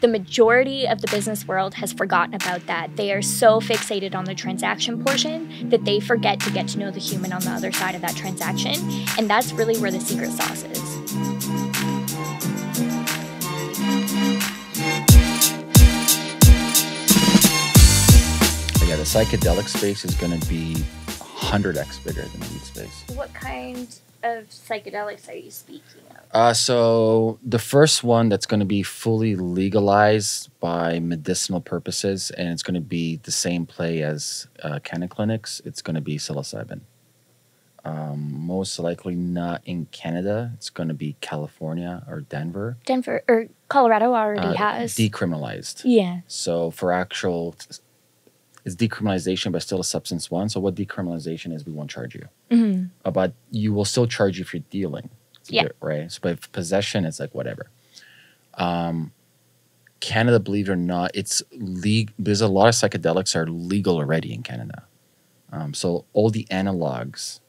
the majority of the business world has forgotten about that. They are so fixated on the transaction portion that they forget to get to know the human on the other side of that transaction. And that's really where the secret sauce is. Yeah, the psychedelic space is going to be 100x bigger than the weed space. What kind of psychedelics are you speaking of? Uh, so the first one that's going to be fully legalized by medicinal purposes, and it's going to be the same play as uh, canna clinics. It's going to be psilocybin. Um, most likely not in Canada. It's going to be California or Denver. Denver or Colorado already Uh, has. decriminalized. yeah. So for actual, it's decriminalization, but still a substance one. So what decriminalization is, we won't charge you. hmm Uh, but you will still charge you for dealing. Yeah. Right. So, but possession, it's like whatever. Um, Canada, believe it or not, it's legal. There's a lot of psychedelics are legal already in Canada. Um, so all the analogs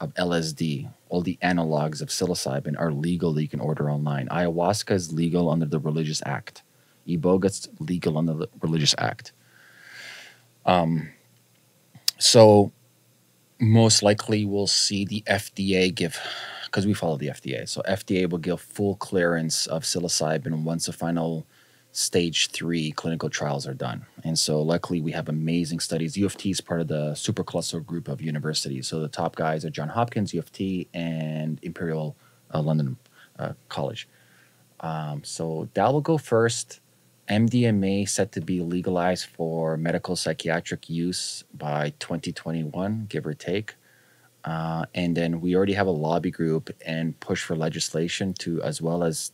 of LSD, all the analogs of psilocybin are legal that you can order online. Ayahuasca is legal under the Religious Act. Iboga's legal under the Religious Act. Um, so most likely we'll see the FDA give, because we follow the FDA. So FDA will give full clearance of psilocybin once the final stage three clinical trials are done. And so luckily we have amazing studies. U of T is part of the supercluster group of universities. So the top guys are John Hopkins, U of T, and Imperial uh, London uh, College. Um, so that will go first. MDMA set to be legalized for medical psychiatric use by 2021, give or take. Uh, and then we already have a lobby group and push for legislation to, as well as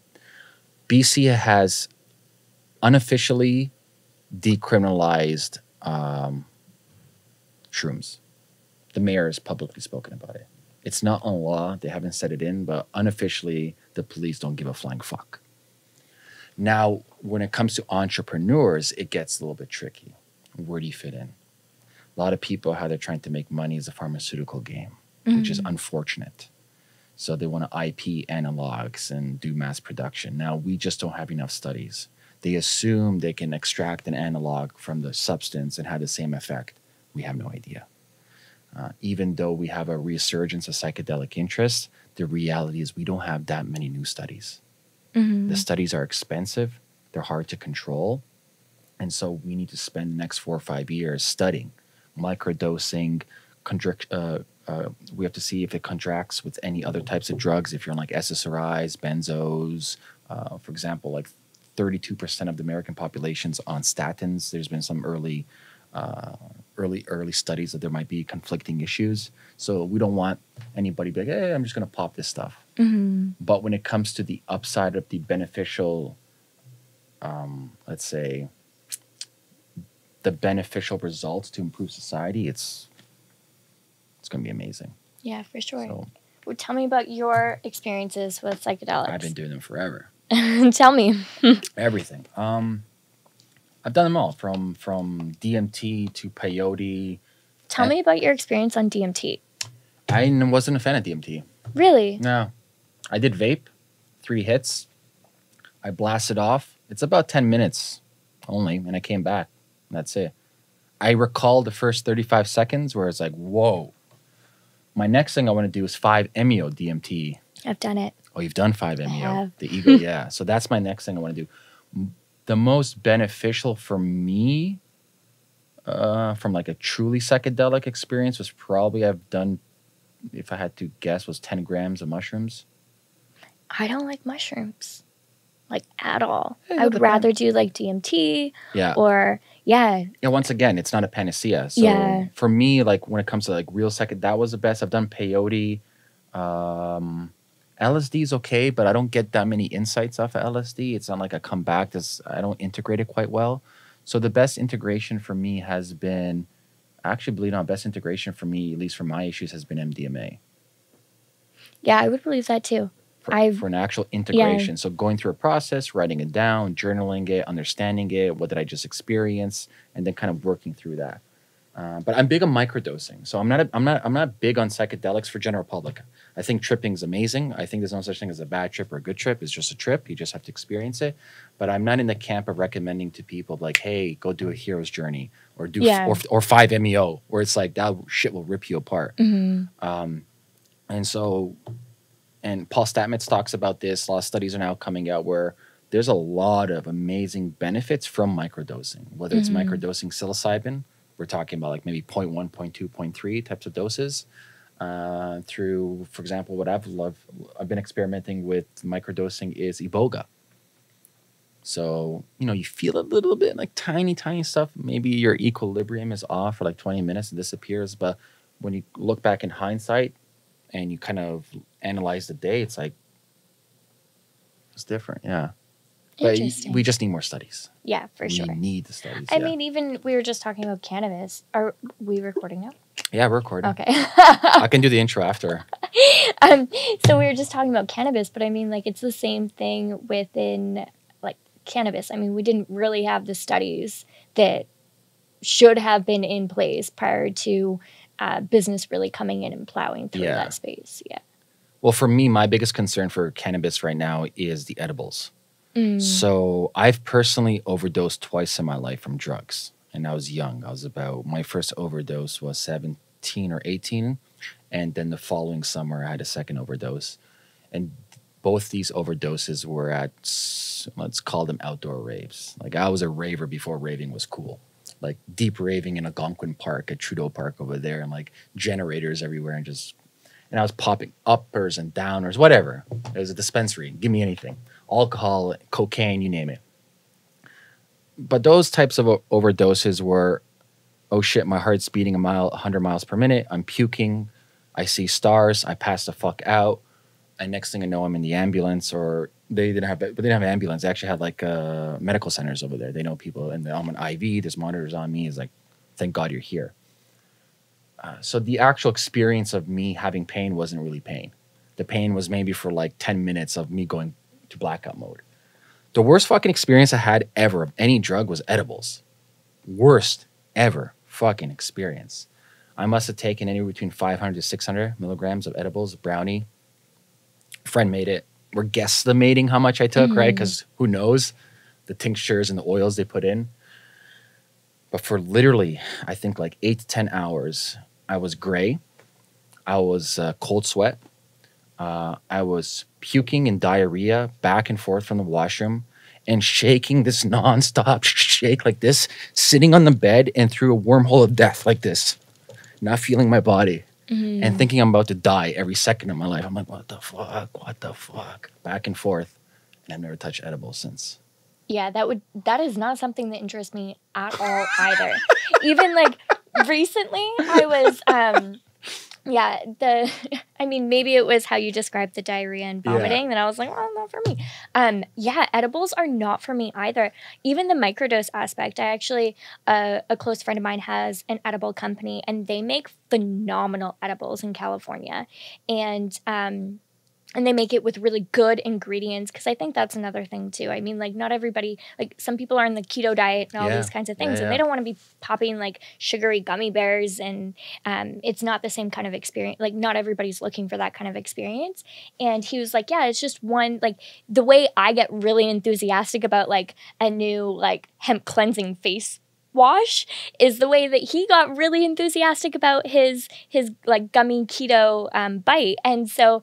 BC has unofficially decriminalized um, shrooms. The mayor has publicly spoken about it. It's not on law, they haven't set it in, but unofficially, the police don't give a flying fuck. Now, when it comes to entrepreneurs, it gets a little bit tricky. Where do you fit in? A lot of people, how they're trying to make money is a pharmaceutical game, which is unfortunate. So they want to IP analogs and do mass production. Now, we just don't have enough studies. They assume they can extract an analog from the substance and have the same effect. We have no idea. Uh, even though we have a resurgence of psychedelic interest, the reality is we don't have that many new studies. hmm The studies are expensive, they're hard to control. And so we need to spend the next four or five years studying microdosing. Constrict, uh, uh, we have to see if it contracts with any other types of drugs. If you're on like SSRIs, benzos, uh, for example, like 32% of the American population's on statins. There's been some early, uh, early, early studies that there might be conflicting issues. So we don't want anybody to be like, hey, I'm just going to pop this stuff. hmm But when it comes to the upside of the beneficial, um, let's say, the beneficial results to improve society, it's it's going to be amazing. Yeah, for sure. So Well, tell me about your experiences with psychedelics. I've been doing them forever. tell me. Everything. Um, I've done them all from from DMT to peyote. Tell me about your experience on DMT. I wasn't a fan of DMT. Really? No, I did vape, three hits. I blasted off. It's about ten minutes only, and I came back. That's it. I recall the first thirty-five seconds where it's like, whoa. My next thing I want to do is five MEO DMT. I've done it. Oh, you've done five MEO. The ego, yeah. So that's my next thing I want to do. The most beneficial for me, uh, from like a truly psychedelic experience, was probably I've done, if I had to guess, was ten grams of mushrooms. I don't like mushrooms, like at all. Yeah, I would rather do like DMT Yeah. or yeah, yeah. Once again, it's not a panacea. So Yeah. for me, like when it comes to like real second that was the best. I've done peyote. Um, LSD is okay, but I don't get that many insights off of LSD. It's not like I come back. This I don't integrate it quite well. So the best integration for me has been, actually, believe it or not, best integration for me, at least for my issues, has been MDMA yeah, I would believe that too. For, I've- for an actual integration. So going through a process, writing it down, journaling it, understanding it, what did I just experience, and then kind of working through that. Uh, but I'm big on microdosing, so I'm not. A, I'm not. I'm not big on psychedelics for general public. I think tripping is amazing. I think there's no such thing as a bad trip or a good trip. It's just a trip. You just have to experience it. But I'm not in the camp of recommending to people like, hey, go do a hero's journey or do Yeah. or or five meo, where it's like that shit will rip you apart. Mhm. Um, and so, and Paul Stamets talks about this. A lot of studies are now coming out where there's a lot of amazing benefits from microdosing, whether it's Mhm. microdosing psilocybin, we're talking about like maybe 0.1, 0.2, 0.3 types of doses. Uh, through, for example, what I've loved, I've been experimenting with microdosing is iboga. So, you know, you feel a little bit like tiny, tiny stuff. Maybe your equilibrium is off for like 20 minutes and disappears. But when you look back in hindsight and you kind of analyze the day, it's like, it's different. Yeah. But we just need more studies. yeah, for we sure. We need the studies. I yeah. mean, even we were just talking about cannabis. Are we recording now? yeah, we're recording. Okay. I can do the intro after. um, so we were just talking about cannabis, but I mean, like, it's the same thing within like cannabis. I mean, we didn't really have the studies that should have been in place prior to uh, business really coming in and plowing through Yeah. that space. Yeah. Well, for me, my biggest concern for cannabis right now is the edibles. Mm. So I've personally overdosed twice in my life from drugs, and I was young. I was about my first overdose was seventeen or eighteen, and then the following summer I had a second overdose, and both these overdoses were at let's call them outdoor raves. Like I was a raver before raving was cool. Like deep raving in Algonquin Park at Trudeau Park over there, and like generators everywhere, and just and I was popping uppers and downers, whatever. It was a dispensary. Give me anything alcohol, cocaine, you name it. But those types of overdoses were, oh shit, my heart's beating a mile, 100 miles per minute. I'm puking. I see stars. I pass the fuck out. And next thing I know, I'm in the ambulance, or they didn't have, but they didn't have an ambulance. They actually had like uh, medical centers over there. They know people, and I'm an IV. There's monitors on me. It's like, thank God you're here. Uh, so the actual experience of me having pain wasn't really pain. The pain was maybe for like 10 minutes of me going to blackout mode. The worst fucking experience I had ever of any drug was edibles. Worst ever fucking experience. I must have taken anywhere between 500 to 600 milligrams of edibles, brownie. Friend made it. We're guesstimating how much I took, right? Mhm. Because who knows the tinctures and the oils they put in. But for literally, I think like eight to 10 hours, I was gray. I was uh, cold sweat. Uh, I was puking and diarrhea back and forth from the washroom and shaking this nonstop shake like this, sitting on the bed and through a wormhole of death like this, not feeling my body Mhm. and thinking I'm about to die every second of my life. I'm like, what the fuck? What the fuck? Back and forth. And I've never touched edibles since. Yeah, that would that is not something that interests me at all either. Even like recently I was um yeah, the I mean maybe it was how you described the diarrhea and Yeah. vomiting that I was like, well, not for me. Um yeah, edibles are not for me either. Even the microdose aspect. I actually uh, a close friend of mine has an edible company and they make phenomenal edibles in California. And um and they make it with really good ingredients because I think that's another thing too. I mean, like not everybody, like some people are in the keto diet and all Yeah. these kinds of Yeah, things, and they don't want to be popping like sugary gummy bears, and um, it's not the same kind of experience. Like not everybody's looking for that kind of experience. And he was like, yeah, it's just one like the way I get really enthusiastic about like a new like hemp cleansing face wash is the way that he got really enthusiastic about his his like gummy keto um, bite and so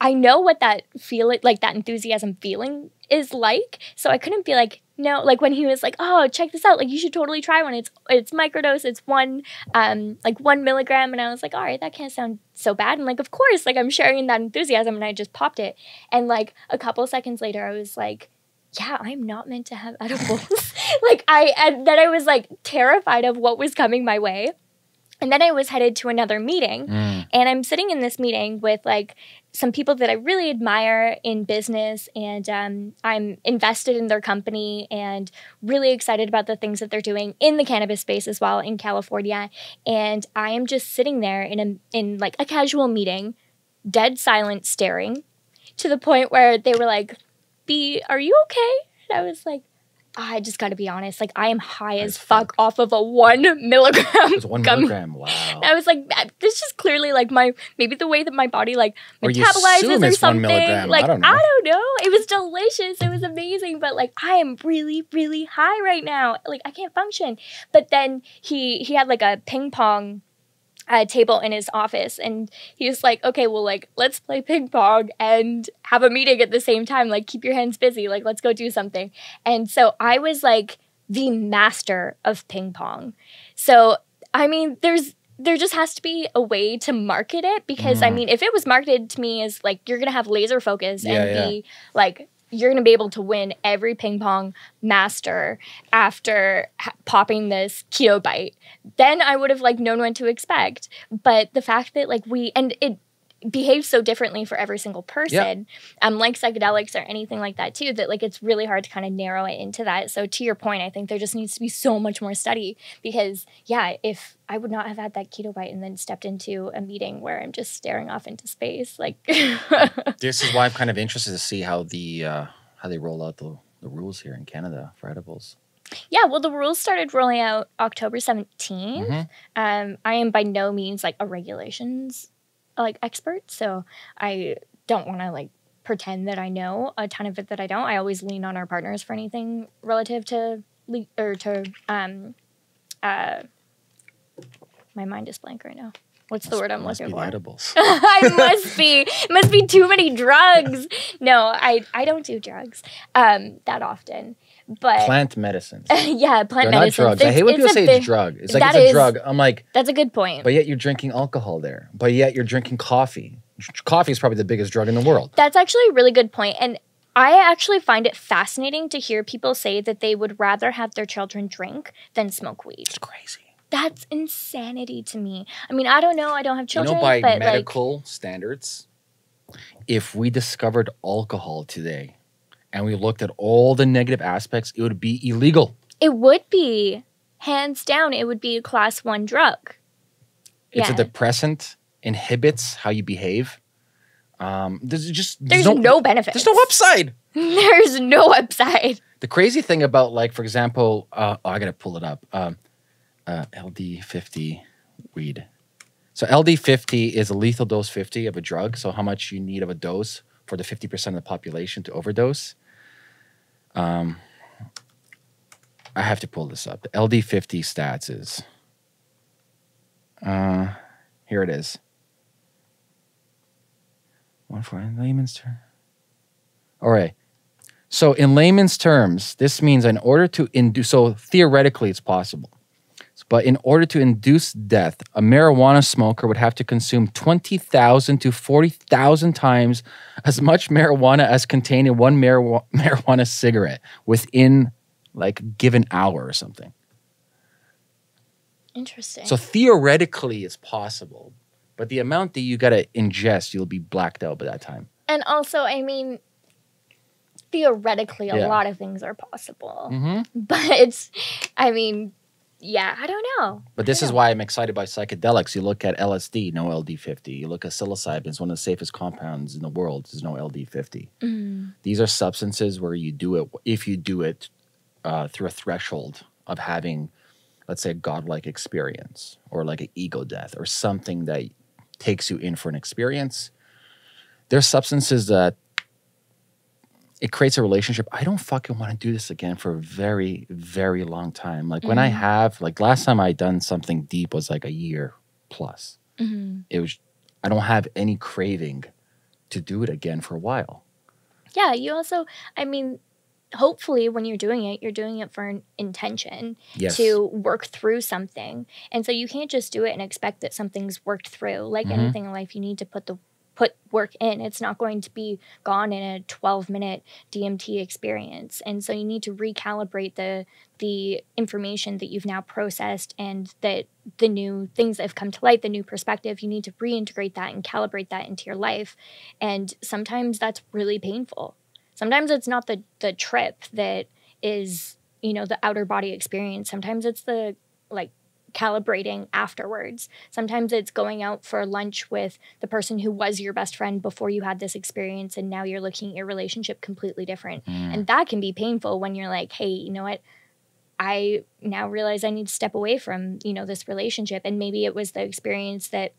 I know what that feeling, like that enthusiasm feeling is like. So I couldn't be like, no, like when he was like, oh, check this out, like you should totally try one. It's it's microdose, it's one um like one milligram, and I was like, all right, that can't sound so bad. And like, of course, like I'm sharing that enthusiasm, and I just popped it, and like a couple seconds later, I was like. Yeah, I'm not meant to have edibles. like I and then I was like terrified of what was coming my way. And then I was headed to another meeting Mm. and I'm sitting in this meeting with like some people that I really admire in business, and um, I'm invested in their company and really excited about the things that they're doing in the cannabis space as well in California. And I am just sitting there in a in like a casual meeting, dead silent, staring, to the point where they were like, "B, are you okay?" And I was like, I just got to be honest. Like I am high as fuck off of a one milligram. It was one gummy. milligram. Wow. I was like, this is clearly like my maybe the way that my body like Or you metabolizes or it's something. milligram. I don't know. don't know. It was delicious. It was amazing. But like I am really, really high right now. Like I can't function. But then he he had like a ping pong uh, table in his office and he was like okay well like let's play ping pong and have a meeting at the same time like keep your hands busy like let's go do something and so i was like the master of ping pong so i mean there's there just has to be a way to market it because i Mm. mean if it was marketed to me as like you're gonna have laser focus Yeah, and yeah. be like you're gonna be able to win every ping pong master after ha- popping this keto bite then I would have like known what to expect. But the fact that like we and it behaves so differently for every single person, um, like psychedelics or anything like that too, that like it's really hard to kind of narrow it into that. So to your point, I think there just needs to be so much more study because yeah, if I would not have had that keto bite and then stepped into a meeting where I'm just staring off into space, like this is why I'm kind of interested to see how the uh, how they roll out the, the rules here in Canada for edibles. Yeah, well, the rules started rolling out October 17th. Mhm. Um, I am by no means like a regulations like expert, so I don't want to like pretend that I know a ton of it that I don't. I always lean on our partners for anything relative to le- or to um uh my mind is blank right now. What's the word I'm looking for? edibles. I must be must be too many drugs. No, I I don't do drugs um that often. But Plant medicines. yeah, plant They're not medicine. drugs. I hate when people say it's drug. It's like it's a is- drug. I'm like, That's a good point. but yet you're drinking alcohol there. But yet you're drinking coffee. Coffee is probably the biggest drug in the world. That's actually a really good point. And I actually find it fascinating to hear people say that they would rather have their children drink than smoke weed. It's crazy. That's insanity to me. I mean, I don't know. I don't have children, you know, by but like, medical standards, if we discovered alcohol today and we looked at all the negative aspects, it would be illegal. it would be hands down. It would be a class one drug. It's Yeah. a depressant, inhibits how you behave. Um, there's just There's no, benefit. there's no upside. There's no upside. The crazy thing about, like, for example, uh, oh, I gotta pull it up. Um, uh, LD50 weed. So LD50 is a lethal dose 50 of a drug. So how much you need of a dose for the 50% of the population to overdose. Um, I have to pull this up. The LD50 stats is. Uh, here it is. One for in layman's term. All right. So in layman's terms, this means in order to induce. So theoretically, it's possible. But in order to induce death, a marijuana smoker would have to consume 20,000 to 40,000 times as much marijuana as contained in one marijuana, marijuana cigarette within like a given hour or something. Interesting. So theoretically, it's possible. But the amount that you got to ingest, you'll be blacked out by that time. and also, I mean, theoretically, a Yeah. lot of things are possible. Mm-hmm. But it's, I mean, yeah, I don't know. But this is Yeah. why I'm excited by psychedelics. You look at LSD, no LD50. You look at psilocybin, it's one of the safest compounds in the world. There's no LD50. Mm. These are substances where you do it, if you do it uh, through a threshold of having, let's say, a godlike experience or like an ego death or something that takes you in for an experience. There's substances that it creates a relationship. I don't fucking want to do this again for a very, very long time. Like when I Mhm. have, like last time I done something deep was like a year plus. hmm It was, I don't have any craving to do it again for a while. Yeah, you also, I mean, hopefully when you're doing it, you're doing it for an intention Yes. to work through something. And so you can't just do it and expect that something's worked through. Like Mhm. anything in life, you need to put the put work in. It's not going to be gone in a 12 minute DMT experience. And so you need to recalibrate the the information that you've now processed and that the new things that have come to light, the new perspective, you need to reintegrate that and calibrate that into your life. And sometimes that's really painful. Sometimes it's not the the trip that is, you know, the outer body experience. Sometimes it's the like recalibrating afterwards. Sometimes it's going out for lunch with the person who was your best friend before you had this experience, and now you're looking at your relationship completely different. Mm. And that can be painful when you're like, hey, you know what? I now realize I need to step away from, you know, this relationship. And maybe it was the experience that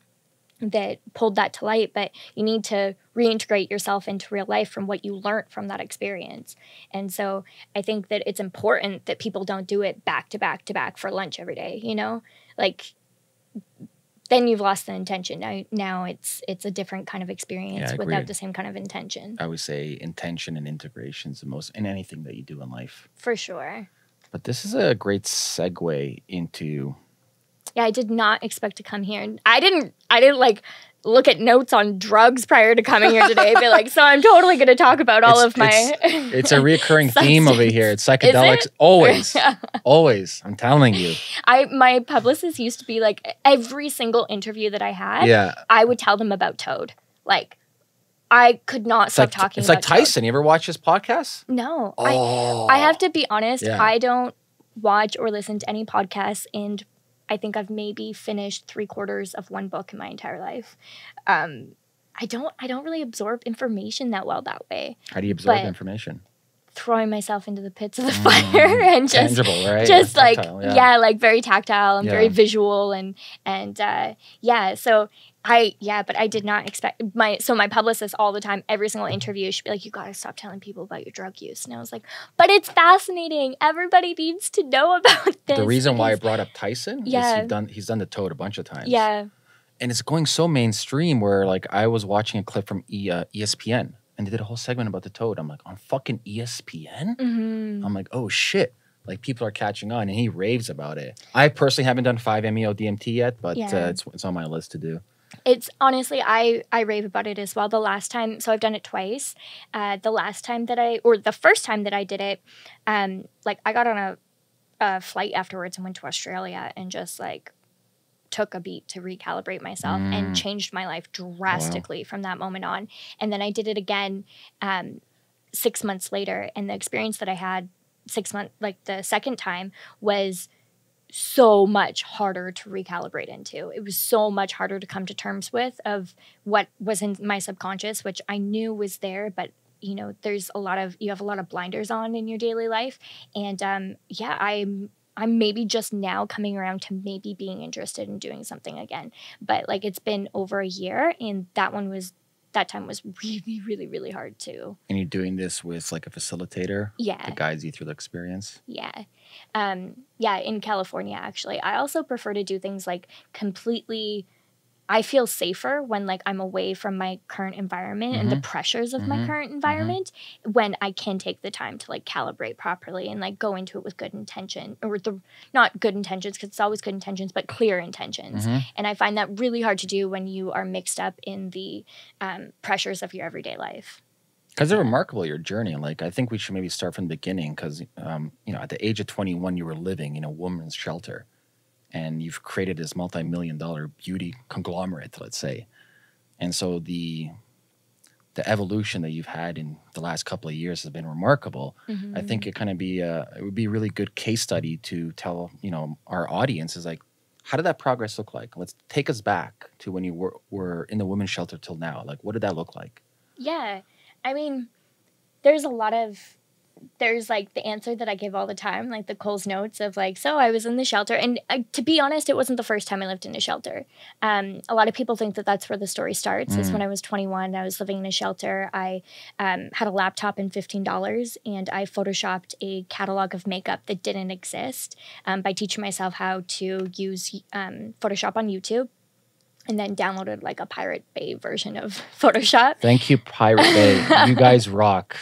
that pulled that to light, but you need to reintegrate yourself into real life from what you learned from that experience. And so I think that it's important that people don't do it back to back to back for lunch every day, you know? Like then you've lost the intention. Now now it's it's a different kind of experience Yeah, without the same kind of intention. I would say intention and integration is the most in anything that you do in life. For sure. But this is a great segue into Yeah, I did not expect to come here. And I didn't I didn't like look at notes on drugs prior to coming here today. Be like, so I'm totally gonna talk about all It's- of my it's a reoccurring theme over here. It's psychedelics. it? Always. always. I'm telling you. I my publicist used to be like every single interview that I had, Yeah. I would tell them about Toad. Like I could not It's stop like talking it's like Tyson. You ever watch his podcast? No. Oh. I I oh. have to be honest, Yeah. I don't watch or listen to any podcasts and I think I've maybe finished three quarters of one book in my entire life. Um I don't I don't really absorb information that well that way. How do you absorb but- information? Throwing myself into the pits of the fire and just Mm. Tangible, right? just like Tactile, yeah. like very tactile and very visual and and uh yeah so i yeah but i did not expect my so my publicist all the time every single interview she'd be like you gotta stop telling people about your drug use and i was like but it's fascinating everybody needs to know about this The reason why I brought up Tyson is Yeah. he's done he's done the toad a bunch of times. yeah and it's going so mainstream where like I was watching a clip from e, uh, ESPN and they did a whole segment about the toad. I'm like on fucking ESPN. hmm I'm like oh shit. Like people are catching on, and he raves about it. I personally haven't done 5-MeO DMT yet, but Yeah. uh, it's it's on my list to do. it's honestly i i rave about it as well the last time so i've done it twice uh the last time that i or the first time that i did it um like i got on a, a flight afterwards and went to australia and just like took a beat to recalibrate myself Mm. and changed my life drastically from that moment on and then i did it again um six months later and the experience that i had six months like the second time was so much harder to recalibrate into. It was so much harder to come to terms with of what was in my subconscious, which I knew was there, but you know, there's a lot of you have a lot of blinders on in your daily life, and um, yeah, I'm I'm maybe just now coming around to maybe being interested in doing something again, but like it's been over a year, and that one was that time was really really really hard too. And you're doing this with like a facilitator Yeah. that guides you through the experience. Yeah. Um, yeah, in California, actually. I also prefer to do things like completely. I feel safer when like I'm away from my current environment and the pressures of my Mhm. current environment when I can take the time to like calibrate properly and like go into it with good intention or the not good intentions because it's always good intentions but clear intentions. Mhm. And I find that really hard to do when you are mixed up in the um, pressures of your everyday life. Because they're remarkable, your journey. Like, I think we should maybe start from the beginning. Because, um, you know, at the age of 21, you were living in a woman's shelter and you've created this multi million dollar beauty conglomerate, let's say. And so the the evolution that you've had in the last couple of years has been remarkable. I think mm-hmm. it kind of be a, it would be a really good case study to tell you know our audience is like how did that progress look like? Let's take us back to when you were, were in the women's shelter till now. Like what did that look like? Yeah. I mean, there's a lot of there's like the answer that I give all the time, like the Coles Notes of like, so I was in the shelter, and uh, to be honest, it wasn't the first time I lived in a shelter. Um, a lot of people think that that's where the story starts. Is Mm. when I was 21, I was living in a shelter. I um, had a laptop and fifteen dollars, and I photoshopped a catalog of makeup that didn't exist um, by teaching myself how to use um, Photoshop on YouTube. And then downloaded like a Pirate Bay version of Photoshop. Thank you, Pirate Bay. you guys rock.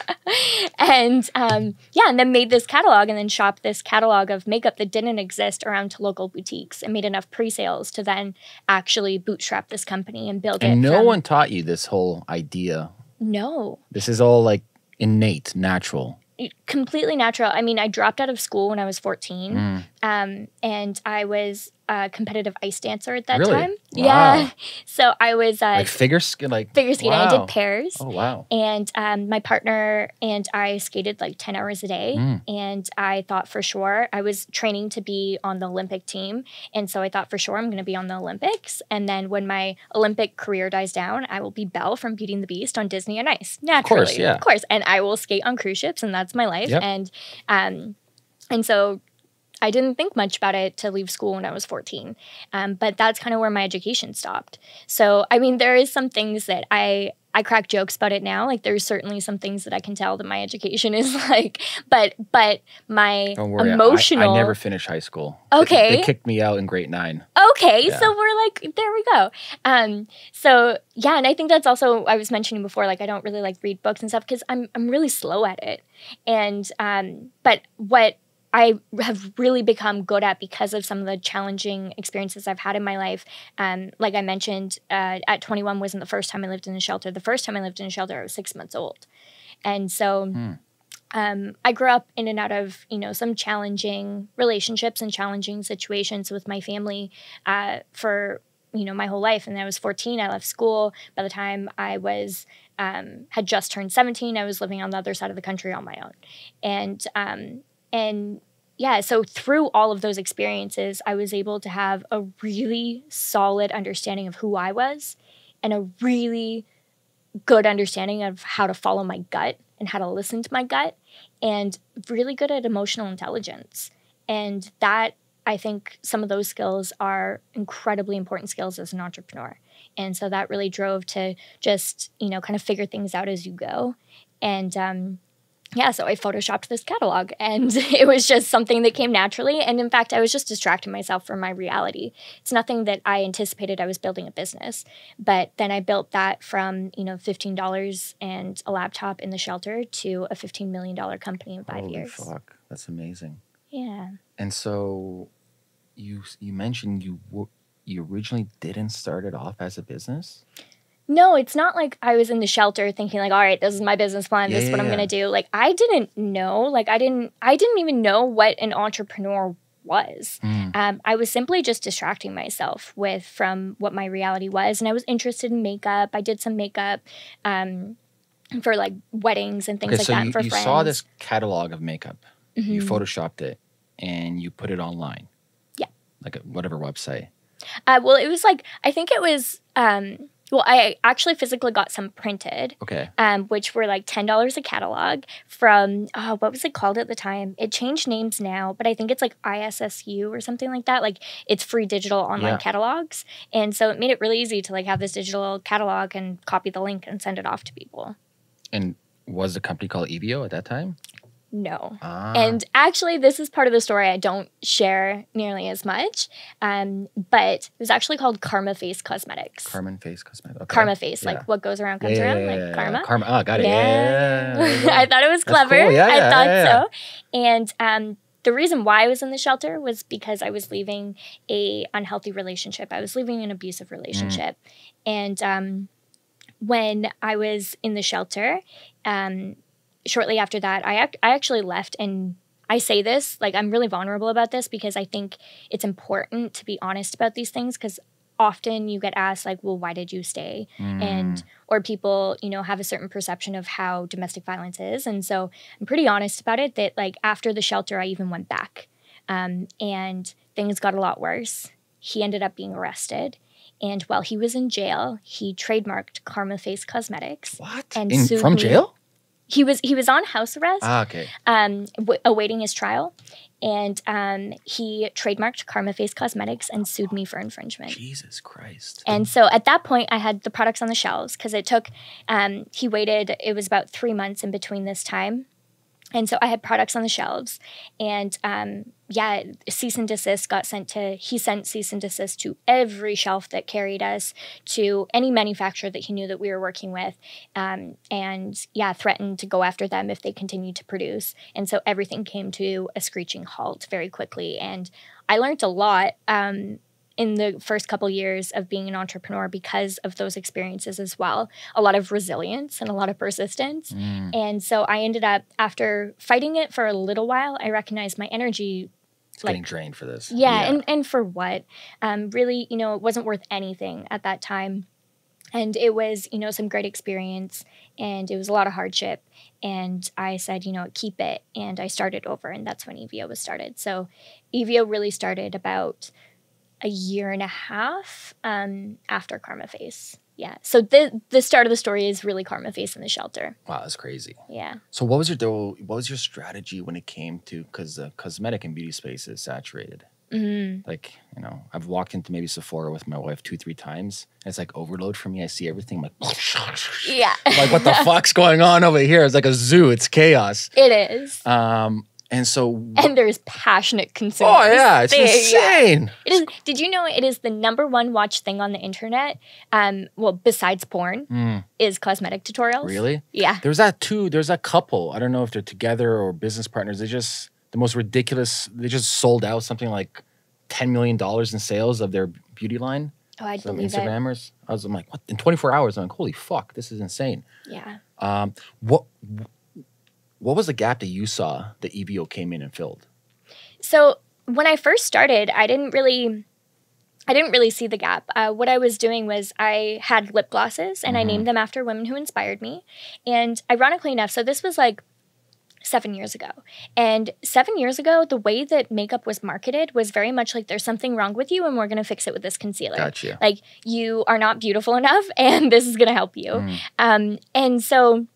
and um, yeah, and then made this catalog and then shopped this catalog of makeup that didn't exist around to local boutiques and made enough pre-sales to then actually bootstrap this company and build it. And no from- one taught you this whole idea. no, This is all like innate, natural. completely natural. I mean, I dropped out of school when I was 14. Mm. Um, and I was a competitive ice dancer at that Really? time. Wow. Yeah. So I was uh, like figure sk- like figure skating. I did pairs. Oh wow. And um, my partner and I skated like 10 hours a day. Mm. And I thought for sure I was training to be on the Olympic team. And so I thought for sure I'm going to be on the Olympics. And then when my Olympic career dies down, I will be Belle from Beauty and the Beast on Disney on Ice. Naturally. of course, yeah. Of course. And I will skate on cruise ships, and that's my life. Yep. And, um, and so I didn't think much about it to leave school when I was 14. Um, but that's kind of where my education stopped. So, I mean, there is some things that I I crack jokes about it now. Like there's certainly some things that I can tell that my education is like, but but my Don't worry. Emotional. I, I never finished high school. They- Okay. They, kicked me out in grade nine. Okay, Yeah. so we're like, there we go. Um, so yeah, and I think that's also I was mentioning before, like I don't really like read books and stuff because I'm I'm really slow at it. And um, but what I have really become good at because of some of the challenging experiences I've had in my life. Um, like I mentioned, uh, at 21 wasn't the first time I lived in a shelter. The first time I lived in a shelter, I was six months old, and so Hmm. um, I grew up in and out of you know some challenging relationships and challenging situations with my family uh, for you know my whole life. And I was 14. I left school. By the time I was um, had just turned 17, I was living on the other side of the country on my own, and um, and yeah, so through all of those experiences, I was able to have a really solid understanding of who I was, and a really good understanding of how to follow my gut and how to listen to my gut and really good at emotional intelligence. And that I think some of those skills are incredibly important skills as an entrepreneur. And so that really drove to just, you know, kind of figure things out as you go. And um, yeah, so I photoshopped this catalog and it was just something that came naturally. And in fact, I was just distracting myself from my reality. It's nothing that I anticipated I was building a business. But then I built that from, you know, $15 and a laptop in the shelter to a $15 million company in five Holy years. fuck, that's amazing. Yeah. And so, you you mentioned you you originally didn't start it off as a business. No, it's not like I was in the shelter thinking like, all right, this is my business plan. Yeah, this is what yeah, I'm yeah. gonna do. Like I didn't know. Like I didn't. I didn't even know what an entrepreneur was. Mm. Um, I was simply just distracting myself with from what my reality was, and I was interested in makeup. I did some makeup um, for like weddings and things Okay, like so that you, for you friends. saw this catalog of makeup, you Mhm. photoshopped it, and you put it online. Yeah. Like a, whatever website. Uh, well, it was like I think it was. Um, well, I actually physically got some printed. Okay. um, which were like ten dollars a catalog from oh, what was it called at the time? It changed names now, but I think it's like Issuu or something like that. Like it's free digital online Yeah. catalogs, and so it made it really easy to like have this digital catalog and copy the link and send it off to people. And was the company called Evio at that time? No. Ah. And actually, this is part of the story I don't share nearly as much. Um, but it was actually called Karma Face Cosmetics. Carmen Face Cosmetics. Okay. Karma Face, Yeah. like what goes around comes yeah, around, yeah, like yeah, yeah. karma. Karma. Oh, got it. Yeah. I thought it was clever. cool. I thought so. And um, the reason why I was in the shelter was because I was leaving a unhealthy relationship. I was leaving an abusive relationship, and um, when I was in the shelter, um, shortly after that, I ac- I actually left and. I say this like I'm really vulnerable about this because I think it's important to be honest about these things because often you get asked like, "Well, why did you stay?" and Mm. or people you know have a certain perception of how domestic violence is and so i'm pretty honest about it that like after the shelter i even went back um, and things got a lot worse he ended up being arrested and while he was in jail he trademarked karma face cosmetics what? and In, from me. jail? He was he was on house arrest Ah, okay. um, w- awaiting his trial and um, he trademarked karma face cosmetics and sued me for infringement Jesus Christ. and so at that point, I had the products on the shelves because it took, um, he waited, it was about three months in between this time. And so I had products on the shelves. And um, yeah, cease and desist got sent to, he sent cease and desist to every shelf that carried us, to any manufacturer that he knew that we were working with. Um, and yeah, threatened to go after them if they continued to produce. And so everything came to a screeching halt very quickly. And I learned a lot. Um, in the first couple years of being an entrepreneur because of those experiences as well. A lot of resilience and a lot of persistence. Mm. and so i ended up after fighting it for a little while i recognized my energy It's like getting drained for this. yeah, and and for what? Um really you know it wasn't worth anything at that time. And it was you know some great experience and it was a lot of hardship. And i said you know keep it. And i started over and that's when evio was started. So evio really started about a year and a half um, after karma face yeah so the the start of the story is really karma face in the shelter Wow, that's crazy. yeah So what was your? What was your strategy when it came to because the cosmetic and beauty space is saturated. mm-hmm. Like you know, I've walked into maybe Sephora with my wife two, three times. And it's like overload for me. I see everything. I'm like, yeah like what the fuck's going on over here? It's like a zoo. It's chaos. it is Um, and so. and there's passionate consumers oh yeah, it's yeah. insane. It is. Did you know it is the number one watch thing on the internet? Um, well, besides porn, Mm, is cosmetic tutorials. really? Yeah. There's that too. There's that couple. I don't know if they're together or business partners. They just the most ridiculous. They just sold out something like ten million dollars in sales of their beauty line. Oh, I'd Some believe it. Instagrammers. I was I'm like, what? In 24 hours, I'm like, holy fuck, this is insane. Yeah. Um, what what was the gap that you saw that Evio came in and filled? So when I first started, I didn't really. I didn't really see the gap. Uh, what I was doing was I had lip glosses and I Mhm. named them after women who inspired me. And ironically enough, so this was like seven years ago. And seven years ago, the way that makeup was marketed was very much like there's something wrong with you and we're going to fix it with this concealer. Gotcha. Like you are not beautiful enough and this is going to help you. Mm. Um, and so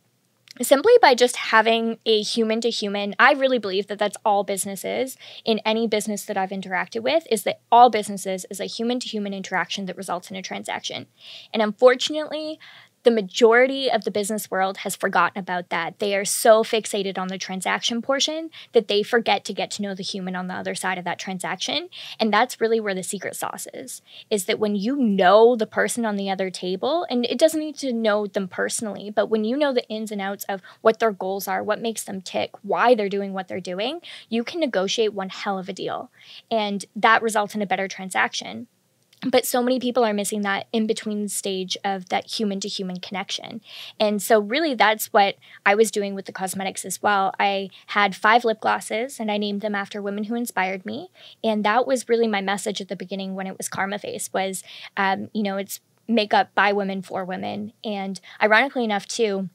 simply by just having a human to human, I really believe that that's all businesses in any business that I've interacted with is that all businesses is a human to human interaction that results in a transaction. And unfortunately, the majority of the business world has forgotten about that. They are so fixated on the transaction portion that they forget to get to know the human on the other side of that transaction. And that's really where the secret sauce is. Is that when you know the person on the other table, and it doesn't need to know them personally, but when you know the ins and outs of what their goals are, what makes them tick, why they're doing what they're doing, you can negotiate one hell of a deal. And that results in a better transaction but so many people are missing that in between stage of that human to human connection. And so really that's what i was doing with the cosmetics as well. I had five lip glosses and i named them after women who inspired me. And that was really my message at the beginning when it was karma face was um, you know it's makeup by women for women. And ironically enough too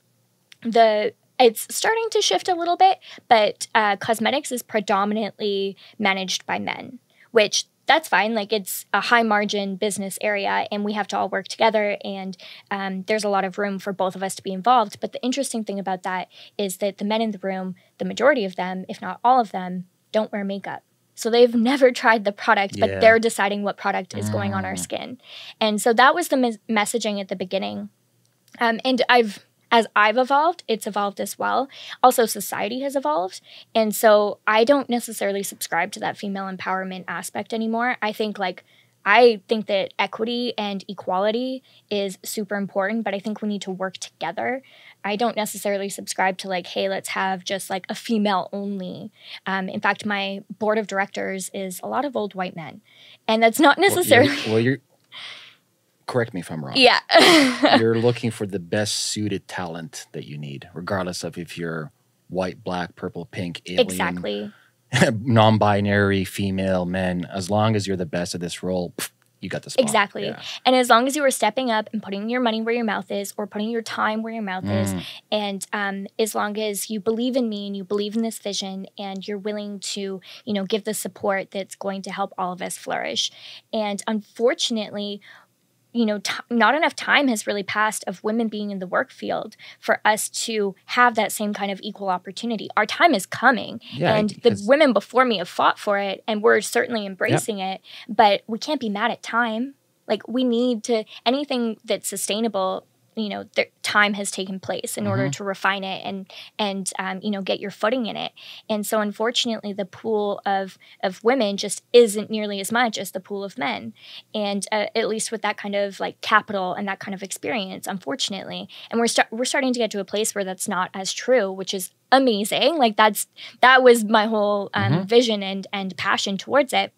the it's starting to shift a little bit but uh, cosmetics is predominantly managed by men which that's fine. Like it's a high margin business area and we have to all work together and um, there's a lot of room for both of us to be involved. But the interesting thing about that is that the men in the room, the majority of them, if not all of them, don't wear makeup. So they've never tried the product, but Yeah. they're deciding what product is going on our Mm. skin. And so that was the mes- messaging at the beginning. Um, and I've, as I've evolved, it's evolved as well. Also, society has evolved. And so I don't necessarily subscribe to that female empowerment aspect anymore. I think, like, I think that equity and equality is super important, but I think we need to work together. I don't necessarily subscribe to, like, hey, let's have just like a female only. Um, in fact, my board of directors is a lot of old white men. And that's not Well, you're- necessarily. Well, you're. Correct me if I'm wrong. yeah. you're looking for the best suited talent that you need, regardless of if you're white, black, purple, pink, alien, exactly. non-binary, female, men. As long as you're the best at this role, pff, you got the spot. Exactly. Yeah. And as long as you are stepping up and putting your money where your mouth is or putting your time where your mouth is, Mm. and um, as long as you believe in me and you believe in this vision and you're willing to, you know, give the support that's going to help all of us flourish. And unfortunately, you know, t- not enough time has really passed of women being in the work field for us to have that same kind of equal opportunity. Our time is coming, Yeah, and the women before me have fought for it, and we're certainly embracing it. But we can't be mad at time. Like we need to anything that's sustainable. You know, there, time has taken place in order Mhm. to refine it and and um, you know get your footing in it. And so, unfortunately, the pool of of women just isn't nearly as much as the pool of men and uh, at least with that kind of like capital and that kind of experience unfortunately and we're start we're starting to get to a place where that's not as true which is amazing like that's that was my whole um, Mhm. vision and and passion towards it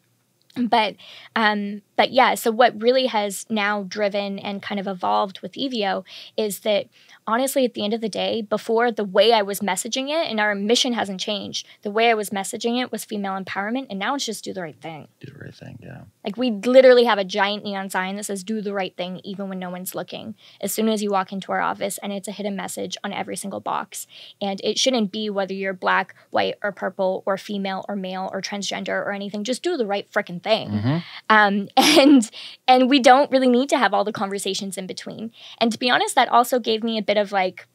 but um but yeah, so what really has now driven and kind of evolved with Evio is that honestly, at the end of the day, before the way I was messaging it, and our mission hasn't changed, the way I was messaging it was female empowerment, and now it's just do the right thing. Do the right thing, yeah. Like we literally have a giant neon sign that says do the right thing even when no one's looking. As soon as you walk into our office, and it's a hidden message on every single box. And it shouldn't be whether you're black, white, or purple, or female, or male, or transgender, or anything. Just do the right freaking thing. Mm-hmm. Um, and and we don't really need to have all the conversations in between. And to be honest, that also gave me a bit of like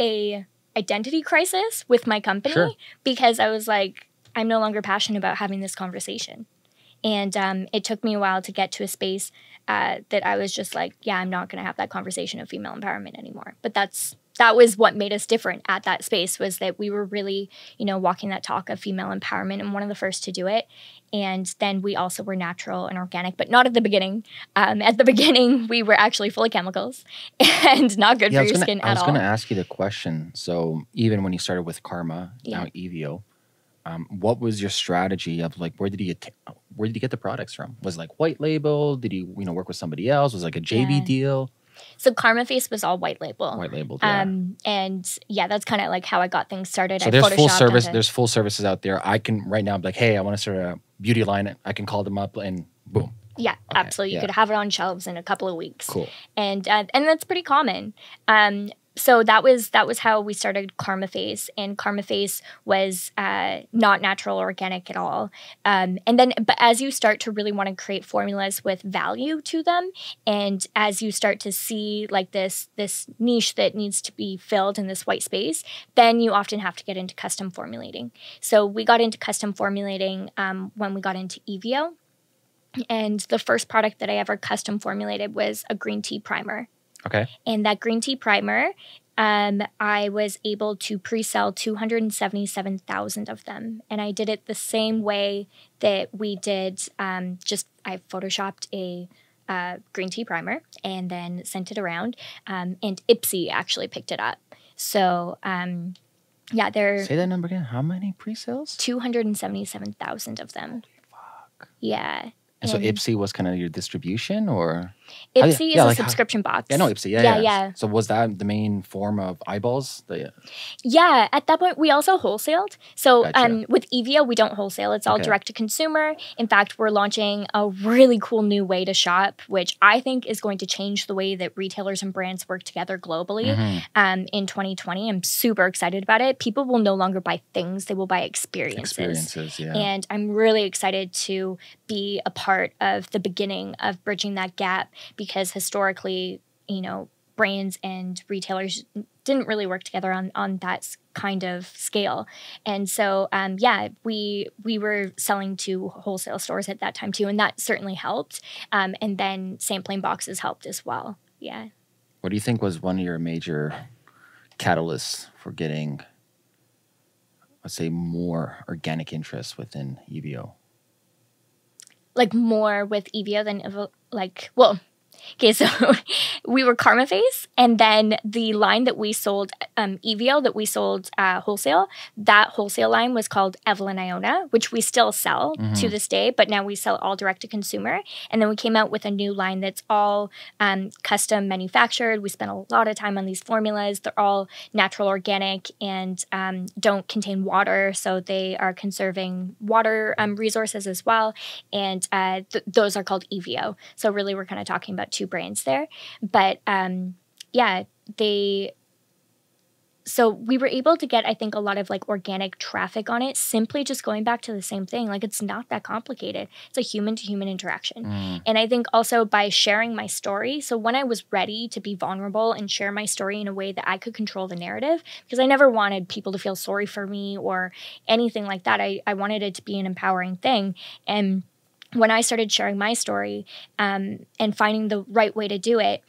a identity crisis with my company Sure. because I was like, I'm no longer passionate about having this conversation. And um, it took me a while to get to a space uh, that I was just like, yeah, I'm not going to have that conversation of female empowerment anymore. But that's that was what made us different at that space was that we were really, you know, walking that talk of female empowerment and one of the first to do it. And then we also were natural and organic, but not at the beginning. Um, at the beginning, we were actually full of chemicals and not good Yeah, for your gonna, skin I at was going to ask you the question. So even when you started with Karma, Yeah. now Evio, um, what was your strategy of like where did you get where did you get the products from? Was it like white label? Did you you know work with somebody else? Was it like a JV Yeah. deal? So Karma Face was all white label. White label. Yeah. Um, and yeah, that's kind of like how I got things started. so I there's full service. There's full services out there. I can right now be like, hey, I want to start a beauty line. I can call them up and boom, yeah, absolutely. yeah. You could have it on shelves in a couple of weeks. cool. and uh, and that's pretty common. Um, so that was that was how we started Karma Face, and Karma Face was uh, not natural organic at all. Um, and then, but as you start to really want to create formulas with value to them, and as you start to see like this this niche that needs to be filled in this white space, then you often have to get into custom formulating. So we got into custom formulating um, when we got into Evio. And the first product that I ever custom formulated was a green tea primer. Okay. And that green tea primer, um, I was able to pre-sell 277,000 of them. And I did it the same way that we did um, just I photoshopped a uh, green tea primer and then sent it around. Um, and Ipsy actually picked it up. So um, yeah, there Say that number again. How many pre-sales? 277,000 of them. Fuck. Yeah. And so Ipsy was kind of your distribution, or How do you- Ipsy yeah, is like a how- subscription box. yeah, no Ipsy, yeah, Yeah, yeah. So was that the main form of eyeballs? The Yeah, at that point we also wholesaled. So Gotcha. um, with Evio, we don't wholesale. It's all Okay. direct to consumer. In fact, we're launching a really cool new way to shop, which I think is going to change the way that retailers and brands work together globally Mhm. um, in 2020. I'm super excited about it. People will no longer buy things; they will buy experiences. experiences, yeah. And I'm really excited to be a part of the beginning of bridging that gap because historically, you know, brands and retailers didn't really work together on on that kind of scale. And so, um, yeah, we we were selling to wholesale stores at that time too, and that certainly helped. Um, and then sampling boxes helped as well. Yeah. What do you think was one of your major catalysts for getting, let's say, more organic interest within E Evio? Like more with Evio than like well okay so we were Karma Face and then the line that we sold um Evio that we sold uh, wholesale that wholesale line was called Evelyn Iona which we still sell to this day but now we sell all direct to consumer. And then we came out with a new line that's all um, custom manufactured. We spent a lot of time on these formulas. They're all natural organic and um, don't contain water so they are conserving water um, resources as well. And uh, th- those are called Evio. So really, we're kind of talking about two brands there, but um, yeah, they. So we were able to get, I think, a lot of like organic traffic on it. Simply just going back to the same thing, like it's not that complicated. It's a human to human interaction. Mm, And I think also by sharing my story. So when I was ready to be vulnerable and share my story in a way that I could control the narrative, because I never wanted people to feel sorry for me or anything like that. I, I wanted it to be an empowering thing. And when I started sharing my story um, and finding the right way to do it,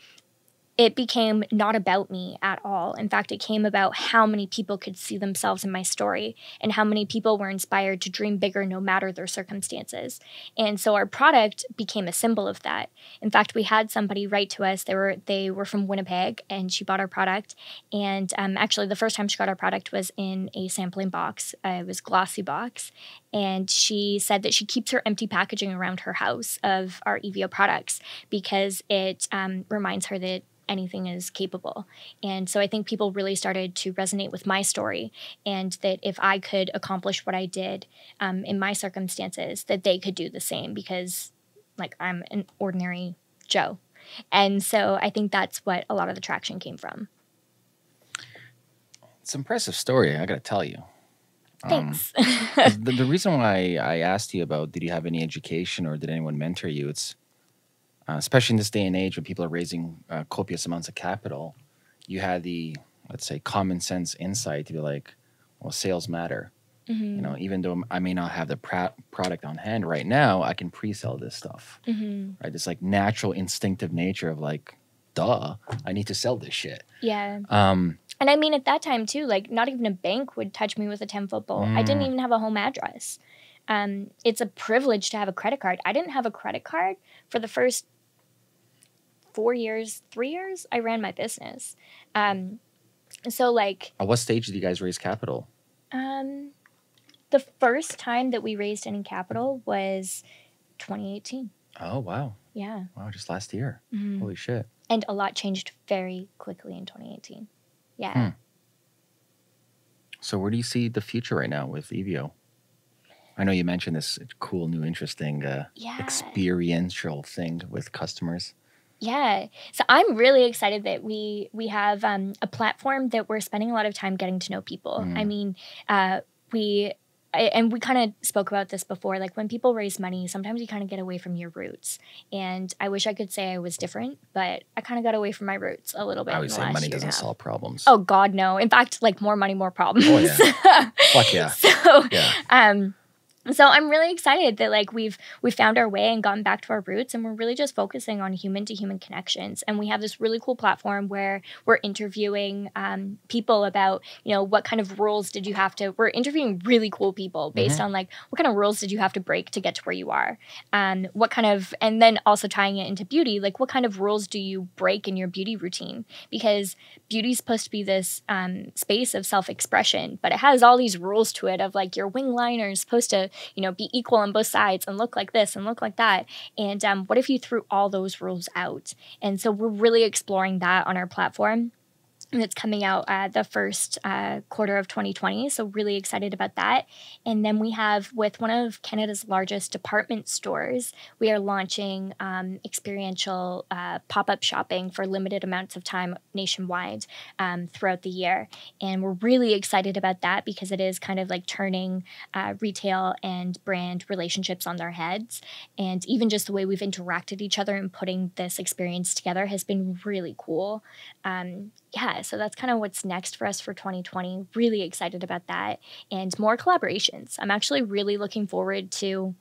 it became not about me at all. In fact, it came about how many people could see themselves in my story and how many people were inspired to dream bigger no matter their circumstances. And so our product became a symbol of that. In fact, we had somebody write to us. They were they were from Winnipeg and she bought our product. And um, actually, the first time she got our product was in a sampling box. Uh, it was GlossyBox, and she said that she keeps her empty packaging around her house of our Evio products because it um, reminds her that anything is capable. And so I think people really started to resonate with my story, and that if I could accomplish what I did um, in my circumstances, that they could do the same because, like, I'm an ordinary Joe. And so I think that's what a lot of the traction came from. It's an impressive story, I got to tell you. Thanks. Um, the, the reason why I asked you about did you have any education or did anyone mentor you? It's uh, especially in this day and age when people are raising uh, copious amounts of capital, you had the let's say common sense insight to be like, well, sales matter. Mm-hmm. You know, even though I may not have the pra- product on hand right now, I can pre-sell this stuff. hmm Right, this like natural instinctive nature of like, duh, I need to sell this shit. Yeah. Um, And I mean, at that time too, like not even a bank would touch me with a 10 foot bill. I didn't Mm. even have a home address. Um, it's a privilege to have a credit card. I didn't have a credit card for the first four years, three years I ran my business. Um, so, like, at what stage did you guys raise capital? um, the first time that we raised any capital was 2018. Oh wow, Yeah. wow, just last year. Mhm. Holy shit. And a lot changed very quickly in 2018. Yeah. Hmm. So where do you see the future right now with Evio? I know you mentioned this cool, new, interesting, uh, Yeah. experiential thing with customers. Yeah. So I'm really excited that we we have um, a platform that we're spending a lot of time getting to know people. Mm. I mean, uh, we I- and we kind of spoke about this before. Like when people raise money, sometimes you kind of get away from your roots. And I wish I could say I was different, but I kind of got away from my roots a little bit. I always say money year and a doesn't solve problems. Oh God, no! In fact, like more money, more problems. Oh, yeah. Fuck yeah. so Yeah. um so i'm really excited that like we've we found our way and gotten back to our roots and we're really just focusing on human to human connections. And we have this really cool platform where we're interviewing um, people about you know what kind of rules did you have to we're interviewing really cool people based on like what kind of rules did you have to break to get to where you are? Um, what kind of and then also tying it into beauty like what kind of rules do you break in your beauty routine? Because beauty is supposed to be this um, space of self-expression but it has all these rules to it of like your wing liner is supposed to you know be equal on both sides and look like this and look like that. And um, what if you threw all those rules out? And so we're really exploring that on our platform it's coming out uh, the first uh, quarter of 2020 so really excited about that. And then we have with one of canada's largest department stores we are launching um, experiential uh, pop-up shopping for limited amounts of time nationwide um, throughout the year. And we're really excited about that because it is kind of like turning uh, retail and brand relationships on their heads. And even just the way we've interacted each other and putting this experience together has been really cool. Um, yeah, so that's kind of what's next for us for 2020. Really excited about that and more collaborations. I'm actually really looking forward to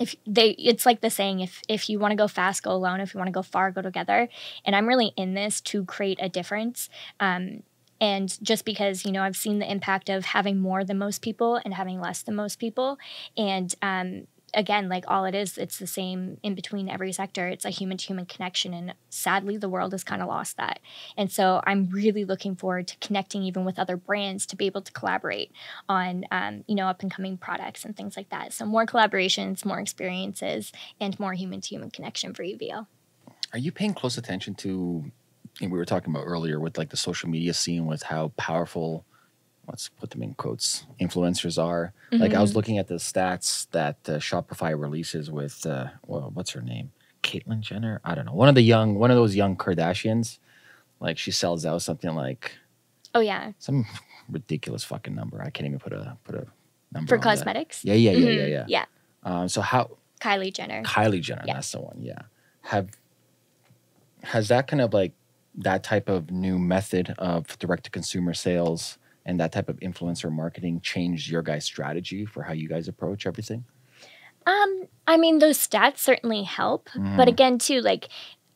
if they it's like the saying if if you want to go fast go alone if you want to go far go together and i'm really in this to create a difference um, and just because you know i've seen the impact of having more than most people and having less than most people and um, again like all it is it's the same in between every sector. It's a human to human connection and sadly the world has kind of lost that. And so i'm really looking forward to connecting even with other brands to be able to collaborate on um, you know up and coming products and things like that. So more collaborations more experiences and more human to human connection for Evio Are you paying close attention to? And we were talking about earlier with like the social media scene with how powerful, let's put them in quotes, influencers are. Like I was looking at the stats that uh, Shopify releases with, uh, well, what's her name, Caitlyn Jenner? I don't know. One of the young, one of those young Kardashians. Like she sells out something like oh yeah some ridiculous fucking number. I can't even put a put a number for on that. cosmetics Yeah, yeah, yeah, yeah, Mhm. yeah. yeah Um, so how kylie jenner Kylie Jenner, Yeah. that's the one. Yeah. Have has that kind of like that type of new method of direct to consumer sales and that type of influencer marketing changed your guys' strategy for how you guys approach everything? Um, I mean, those stats certainly help, Mhm. but again, too, like,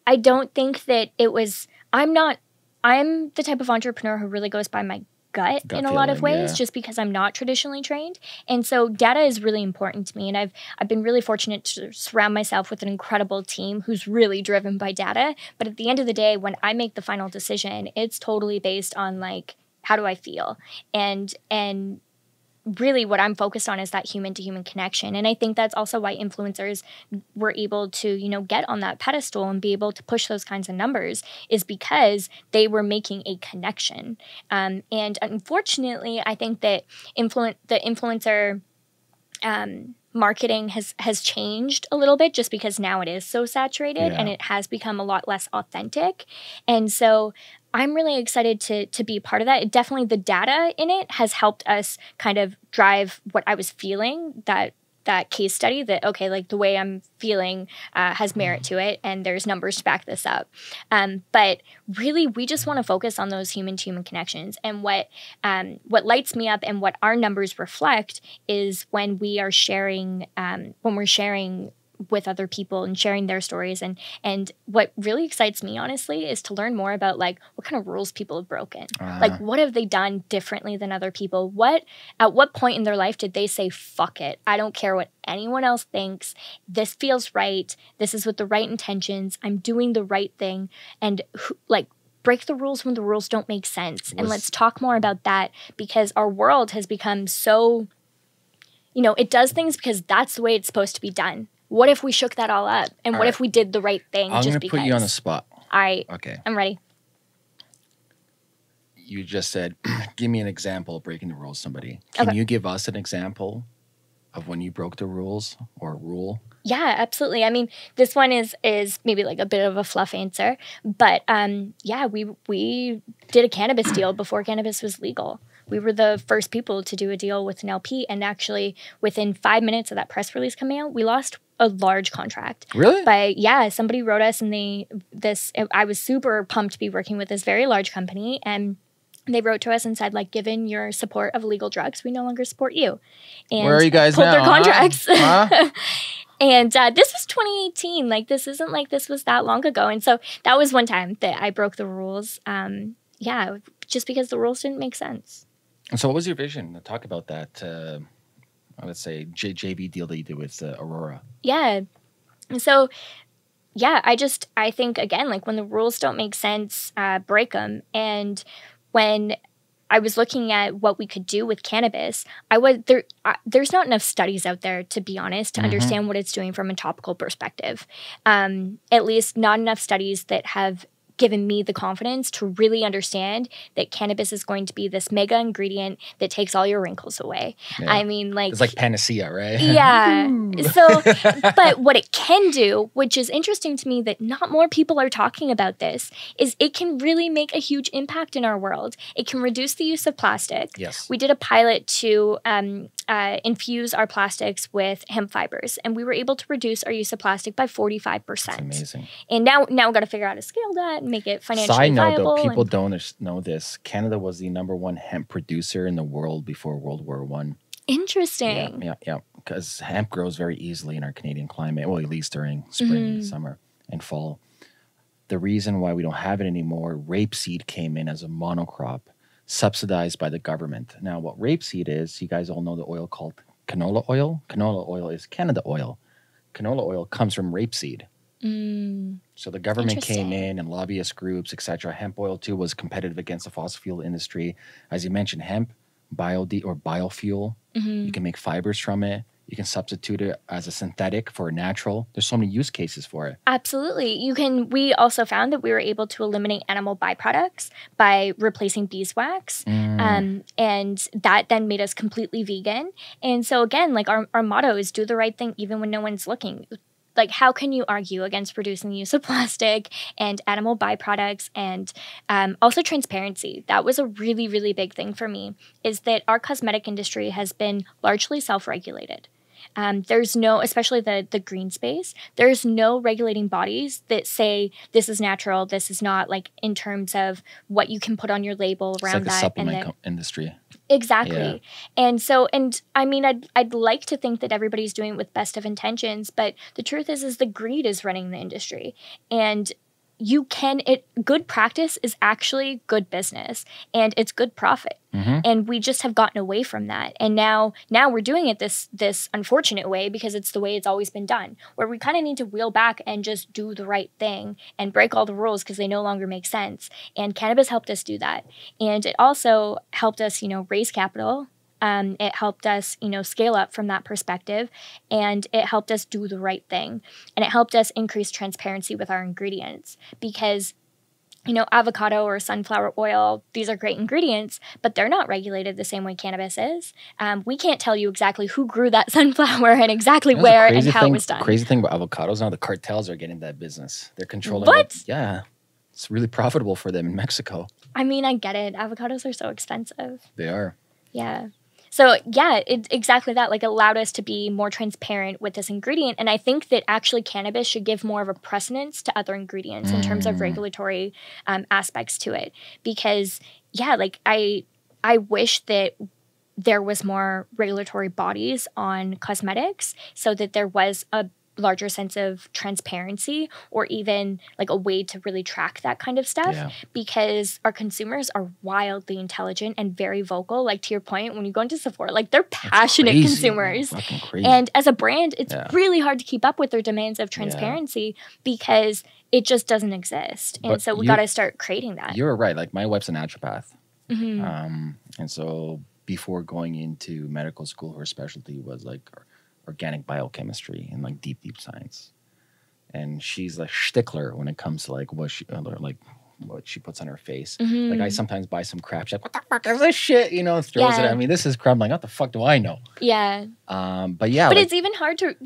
I don't think that it was I'm not. I'm the type of entrepreneur who really goes by my gut, Gut in a lot of ways yeah. just because I'm not traditionally trained. And so data is really important to me and I've I've been really fortunate to surround myself with an incredible team who's really driven by data, but at the end of the day when I make the final decision, it's totally based on like how do I feel? And and really what I'm focused on is that human to human connection. And I think that's also why influencers were able to, you know, get on that pedestal and be able to push those kinds of numbers is because they were making a connection. Um, and unfortunately, I think that influence the influencer um, marketing has has changed a little bit just because now it is so saturated and it has become a lot less authentic. And so I'm really excited to to be part of that. It, definitely the data in it has helped us kind of drive what I was feeling that that case study that okay like the way i'm feeling uh, has merit to it and there's numbers to back this up um, but really we just want to focus on those human to human connections and what um, what lights me up and what our numbers reflect is when we are sharing um, when we're sharing with other people and sharing their stories. And and what really excites me honestly is to learn more about like what kind of rules people have broken. Like Ah. what have they done differently than other people? What at what point in their life did they say fuck it. I don't care what anyone else thinks. This feels right. This is with the right intentions. I'm doing the right thing. And who, like break the rules when the rules don't make sense. And let's talk more about that because our world has become so you know it does things because that's the way it's supposed to be done what if we shook that all up and All what right. if we did the right thing I'm just gonna because put you on the spot. i Okay. i'm ready You just said, give me an example of breaking the rules, somebody. Can Okay. you give us an example of when you broke the rules or a rule? Yeah, absolutely. I mean, this one is is maybe like a bit of a fluff answer, but um, yeah, we we did a cannabis deal before cannabis was legal. We were the first people to do a deal with an LP, and actually, within five minutes of that press release coming out, we lost a large contract. Really? But yeah, somebody wrote us, and they this I was super pumped to be working with this very large company, and they wrote to us and said like, given your support of illegal drugs, we no longer support you. And Where are you guys pulled now? their huh? contracts. Huh? And uh, this was 2018. Like this isn't like this was that long ago. And so that was one time that I broke the rules. Um, yeah, just because the rules didn't make sense. And so, what was your vision? Talk about that. Uh, let's say J- JV deal that you did with uh, Aurora. Yeah. So, yeah, I just I think again like when the rules don't make sense, uh, break them. And when I was looking at what we could do with cannabis, I was there. Uh, there's not enough studies out there to be honest to Mhm. understand what it's doing from a topical perspective. Um, at least not enough studies that have given me the confidence to really understand that cannabis is going to be this mega ingredient that takes all your wrinkles away. Yeah. I mean, like It's like panacea, right? yeah. So, but what it can do, which is interesting to me that not more people are talking about this, is it can really make a huge impact in our world. It can reduce the use of plastic. yes. We did a pilot to um, uh, infuse our plastics with hemp fibers, and we were able to reduce our use of plastic by 45%. Amazing. And now, now we've got to figure out how to scale that and make it financially Side note, viable. though, people don't know this. Canada was the number one hemp producer in the world before World War One. Interesting. Yeah, yeah, yeah. Because hemp grows very easily in our Canadian climate. Well, at least during spring, Mhm. summer, and fall. The reason why we don't have it anymore, rapeseed came in as a monocrop, subsidized by the government. Now, what rapeseed is, you guys all know the oil called canola oil. Canola oil is Canada oil. Canola oil comes from rapeseed. Mm, So the government came in and lobbyist groups, etc. Hemp oil too was competitive against the fossil fuel industry. As you mentioned, hemp, biode or biofuel. mhm. You can make fibers from it. You can substitute it as a synthetic for a natural. There's so many use cases for it. Absolutely. You can we also found that we were able to eliminate animal byproducts by replacing beeswax. Mm, Um, and that then made us completely vegan. And so again, like our, our motto is do the right thing even when no one's looking. Like how can you argue against reducing the use of plastic and animal byproducts and um, also transparency? That was a really, really big thing for me is that our cosmetic industry has been largely self-regulated. Um, there's no, especially the the green space. There's no regulating bodies that say this is natural, this is not. Like in terms of what you can put on your label it's around like the that, supplement and then, co- industry. exactly. Yeah. And so, and I mean, I'd I'd like to think that everybody's doing it with best of intentions, but the truth is, is the greed is running the industry, and you can it good practice is actually good business and it's good profit. Mhm. and we just have gotten away from that. And now now we're doing it this this unfortunate way because it's the way it's always been done where we kind of need to wheel back and just do the right thing and break all the rules because they no longer make sense. And cannabis helped us do that. And it also helped us you know raise capital um, it helped us you know scale up from that perspective and it helped us do the right thing and it helped us increase transparency with our ingredients because you know avocado or sunflower oil these are great ingredients but they're not regulated the same way cannabis is um, we can't tell you exactly who grew that sunflower and exactly where and how thing, it was done Crazy thing about avocados now, the cartels are getting that business. They're controlling. What? yeah, it's really profitable for them in Mexico. i mean i get it avocados are so expensive They are. Yeah. So yeah, it exactly that like allowed us to be more transparent with this ingredient, and I think that actually cannabis should give more of a precedence to other ingredients in terms of Mm. regulatory um, aspects to it, because yeah, like I I wish that there was more regulatory bodies on cosmetics so that there was a larger sense of transparency or even like a way to really track that kind of stuff Yeah. because our consumers are wildly intelligent and very vocal. Like to your point, when you go into Sephora, like they're passionate consumers. And as a brand, it's Yeah. really hard to keep up with their demands of transparency because it just doesn't exist. And But so we got to start creating that. You're right. Like my wife's a naturopath, Mhm. um, and so before going into medical school, her specialty was like organic biochemistry and like deep, deep science. And she's a stickler when it comes to like what she uh, like what she puts on her face. Like I Mhm. sometimes buy some crap. She's like, "What the fuck is this shit?" You know, throws it Yeah. at me. This is crap. I'm like, "What the fuck do I know?" yeah. Um, but yeah, But like, it's even hard to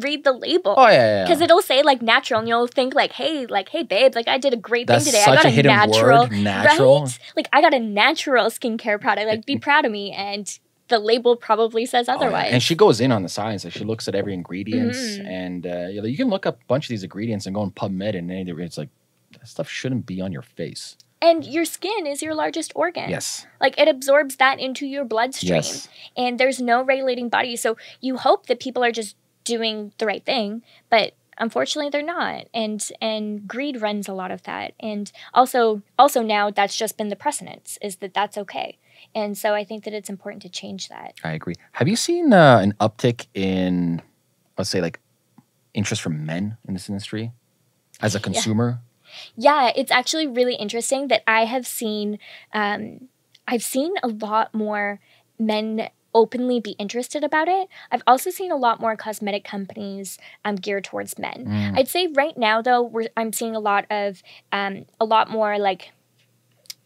read the label. oh yeah, yeah, yeah. Because it'll say like natural, and you'll think like, "Hey, like, hey, babe, like I did a great That's thing today. I got a a, hidden natural, word, natural. right? Like I got a natural skincare product. Like, be proud of me." And the label probably says Oh, yeah. otherwise. And she goes in on the science. Like she looks at every ingredients, Mhm. and uh, you, know, you can look up a bunch of these ingredients and go on PubMed, and any- it's like that stuff shouldn't be on your face. And your skin is your largest organ. Yes. Like it absorbs that into your bloodstream. Yes. And there's no regulating body. So you hope that people are just doing the right thing, but unfortunately they're not. And and greed runs a lot of that. And also also now that's just been the precedence is that that's okay. And so I think that it's important to change that. I agree. Have you seen uh, an uptick in, let's say, like interest from men in this industry as a consumer? Yeah, it's actually really interesting that I have seen um, I've seen a lot more men openly be interested about it. I've also seen a lot more cosmetic companies um, geared towards men. Mm. I'd say right now though, we're I'm seeing a lot of um, a lot more like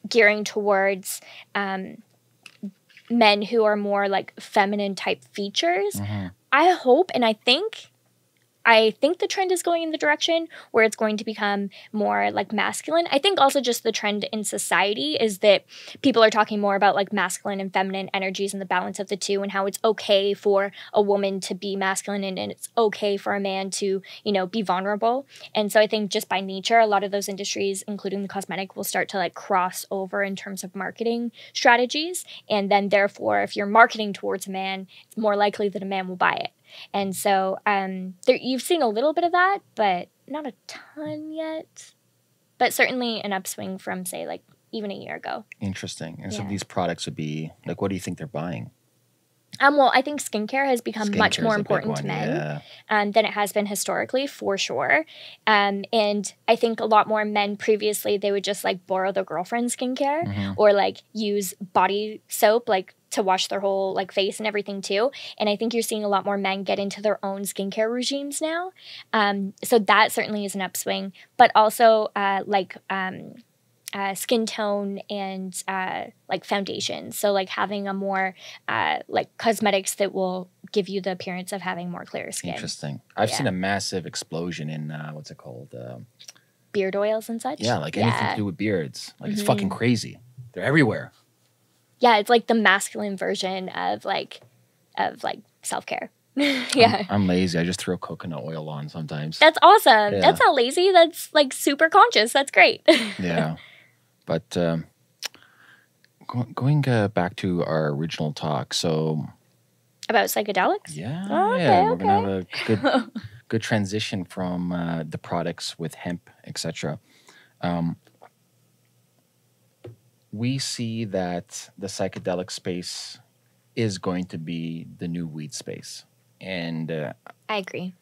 gearing towards um, men who are more like feminine type features. Mhm. I hope and I think I think the trend is going in the direction where it's going to become more like masculine. I think also just the trend in society is that people are talking more about like masculine and feminine energies and the balance of the two and how it's okay for a woman to be masculine and, and it's okay for a man to, you know, be vulnerable. And so I think just by nature, a lot of those industries, including the cosmetic, will start to like cross over in terms of marketing strategies. And then therefore, if you're marketing towards a man, it's more likely that a man will buy it. And so um, there, you've seen a little bit of that, but not a ton yet. But certainly an upswing from, say, like even a year ago. Interesting. And so these products would be like, what do you think they're buying? Um, well, I think skincare has become much more is a big important to men. Yeah. um, than it has been historically, for sure. Um, and I think a lot more men previously they would just like borrow their girlfriend's skincare Mhm. or like use body soap like to wash their whole like face and everything too. And I think you're seeing a lot more men get into their own skincare regimes now. Um, so that certainly is an upswing, but also uh, like. Um, uh, skin tone and uh, like foundation. So like having a more uh, like cosmetics that will give you the appearance of having more clear skin. Interesting. I've seen a massive explosion in uh, what's it called? Um, beard oils and such. yeah, like anything yeah. to do with beards. Like it's Mhm. fucking crazy. They're everywhere. Yeah, it's like the masculine version of like of like self care. I'm- yeah. I'm, lazy. I just throw coconut oil on sometimes. That's awesome. Yeah. That's not lazy. That's like super conscious. That's great. yeah. But um, go, going uh, back to our original talk, so About psychedelics? yeah, Oh, okay, yeah, we're gonna have a good good transition from uh, the products with hemp, etc. Um, we see that the psychedelic space is going to be the new weed space. And uh, I agree.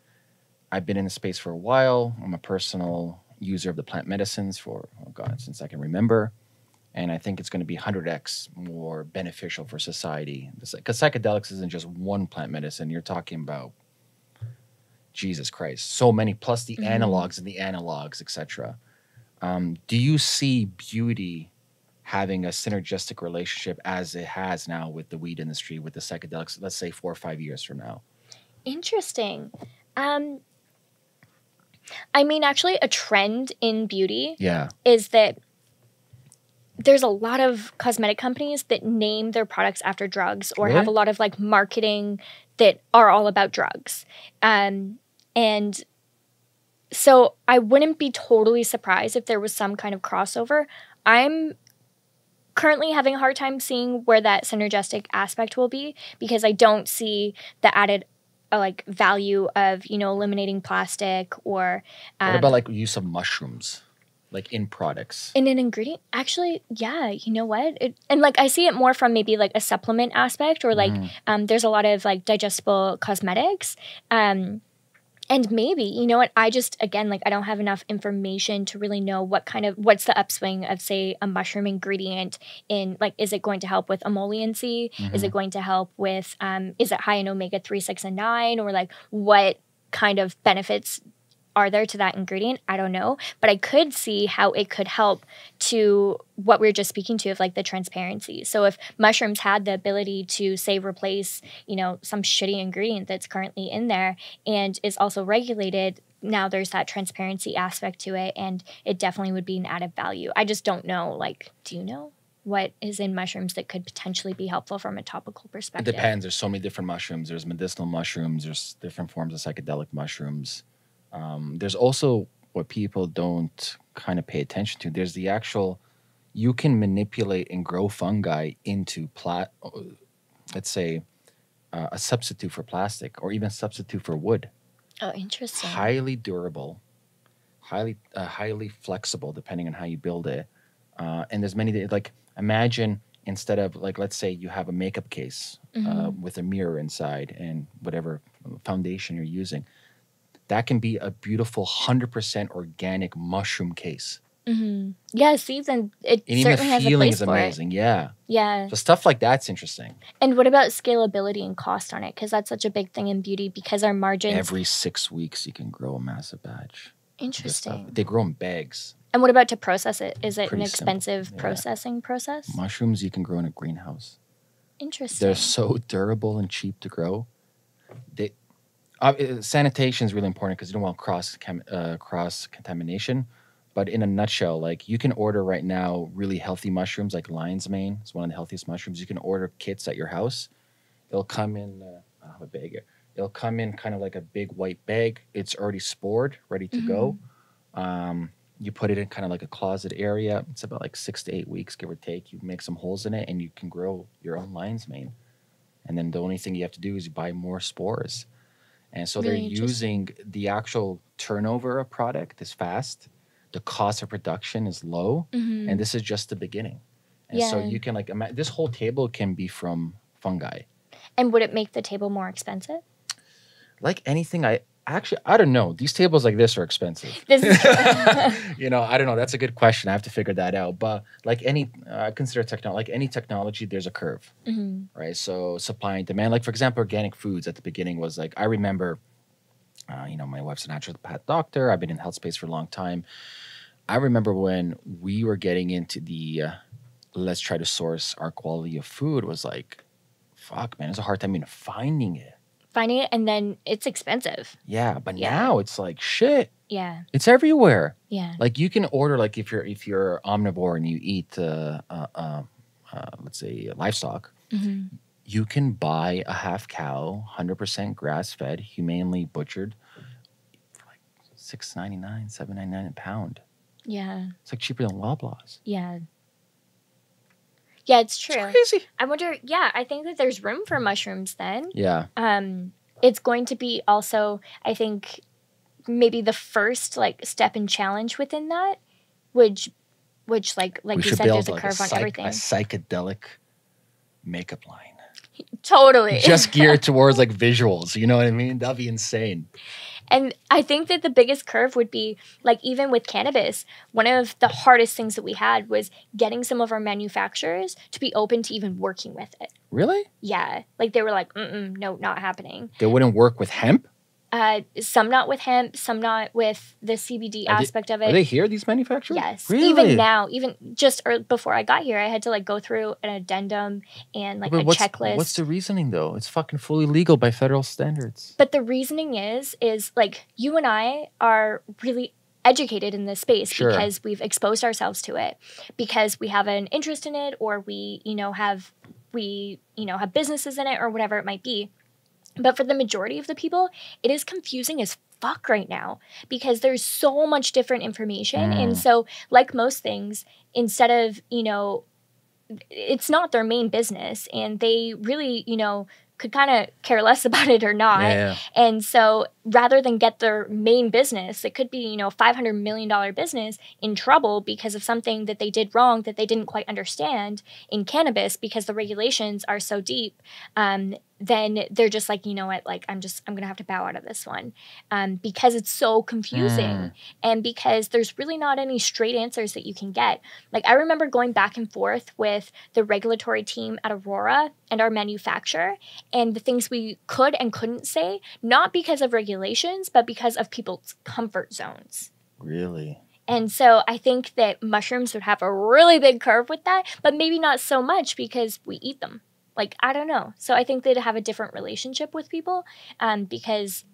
I've been in the space for a while. I'm a personal user of the plant medicines for, oh God, since I can remember. And I think it's going to be 100x more beneficial for society. Because psychedelics isn't just one plant medicine. You're talking about, Jesus Christ, so many, plus the Mhm. analogs and the analogs, etc. Um, do you see beauty having a synergistic relationship as it has now with the weed industry, with the psychedelics, let's say four or five years from now? Interesting. Um, I mean, actually, a trend in beauty Yeah. is that there's a lot of cosmetic companies that name their products after drugs or have a lot of like marketing that are all about drugs. Um, and so I wouldn't be totally surprised if there was some kind of crossover. I'm currently having a hard time seeing where that synergistic aspect will be because I don't see the added like value of you know eliminating plastic or um, what about like use of mushrooms, like in products? in an ingredient actually yeah you know what it, and like i see it more from maybe like a supplement aspect or like Mhm. um, there's a lot of like digestible cosmetics um, and maybe you know what i just again like i don't have enough information to really know what kind of what's the upswing of say a mushroom ingredient in like is it going to help with emolliency is Mhm. it going to help with um, is it high in omega 3 6 and 9 or like what kind of benefits are there to that ingredient i don't know but i could see how it could help to what we are just speaking to of like the transparency so if mushrooms had the ability to say replace you know some shitty ingredient that's currently in there and is also regulated now there's that transparency aspect to it and it definitely would be an added value i just don't know like do you know what is in mushrooms that could potentially be helpful from a topical perspective? It depends. There's so many different mushrooms. There's medicinal mushrooms. There's different forms of psychedelic mushrooms. Um, there's also what people don't kind of pay attention to. There's the actual. You can manipulate and grow fungi into plat. Let's say uh, a substitute for plastic, or even substitute for wood. oh interesting Highly durable, highly uh, highly flexible, depending on how you build it. Uh, and there's many like imagine instead of like let's say you have a makeup case uh, Mhm. with a mirror inside and whatever foundation you're using. That can be a beautiful 100% organic mushroom case. hmm Yeah, see, then it And even certainly has a place is for it. amazing. Yeah. Yeah. So stuff like that's interesting. And what about scalability and cost on it? Because that's such a big thing in beauty because our margins. Every six weeks, you can grow a massive batch. of this stuff. Interesting. They grow in bags. And what about to process it? Is it Pretty an expensive yeah. processing process? Mushrooms, you can grow in a greenhouse. Interesting. They're so durable and cheap to grow. They, uh, sanitation is really important because you don't want cross chem- uh, cross contamination. But in a nutshell, like you can order right now really healthy mushrooms, like lion's mane. It's one of the healthiest mushrooms. You can order kits at your house. It'll come in. Uh, I have a bag here. It'll come in kind of like a big white bag. It's already spored, ready to go. Um, you put it in kind of like a closet area. It's about like six to eight weeks, give or take. You make some holes in it, and you can grow your own lion's mane. And then the only thing you have to do is you buy more spores. And so they're using the actual turnover of product is fast. The cost of production is low, Mhm. and this is just the beginning. And so you can like ima- this whole table can be from fungi. And would it make the table more expensive? Like anything, I actually I don't know. These tables like this are expensive. This is true. you know, I don't know. That's a good question. I have to figure that out. But like any, uh, I consider technology like any technology. There's a curve, Mhm. right? So supply and demand. Like for example, organic foods at the beginning was like I remember, uh, you know, my wife's a naturopath doctor. I've been in the health space for a long time. I remember when we were getting into the uh, let's try to source our quality of food was like, fuck, man, it's a hard time even finding it. Finding it and then it's expensive. Yeah, but Yeah. now it's like shit. Yeah. It's everywhere. Yeah. like you can order like if you're if you're omnivore and you eat uh, uh, uh, uh, let's say livestock Mhm. you can buy a half cow 100% grass fed humanely butchered for like 6.99 7.99 a pound Yeah. it's like cheaper than loblaws Yeah. Yeah, it's true. it's crazy I wonder, yeah, I think that there's room for mushrooms then. yeah um it's going to be also i think maybe the first like step and challenge within that which which like like we you said build there's a like curve on psych- everything a psychedelic makeup line. totally Just geared towards like visuals. You know what I mean? That'd be insane. And I think that the biggest curve would be like even with cannabis, one of the hardest things that we had was getting some of our manufacturers to be open to even working with it. Really? Yeah, like they were like, Mm-mm, no, not happening. They wouldn't work with hemp? Uh, some not with hemp, some not with the CBD Are they- aspect of Are it. they here, these manufacturers? Yes. Really? Even now, even just or before I got here, I had to like go through an addendum and like But a what's, checklist. What's the reasoning though? It's fucking fully legal by federal standards. But the reasoning is, is like you and I are really educated in this space Sure. because we've exposed ourselves to it, because we have an interest in it, or we, you know, have we, you know, have businesses in it, or whatever it might be. But for the majority of the people, it is confusing as fuck right now because there's so much different information. Mm. And so, like most things, instead of, you know, it's not their main business and they really, you know, could kind of care less about it or not. yeah. And so rather than get their main business, it could be, you know, $500 million business in trouble because of something that they did wrong that they didn't quite understand in cannabis because the regulations are so deep. Um, then they're just like, you know what, like, I'm just, I'm going to have to bow out of this one um, because it's so confusing Mm. and because there's really not any straight answers that you can get. Like, I remember going back and forth with the regulatory team at Aurora and our manufacturer and the things we could and couldn't say, not because of regulations, but because of people's comfort zones. Really? And so I think that mushrooms would have a really big curve with that, but maybe not so much because we eat them. Like, I don't know. So I think they'd have a different relationship with people um, because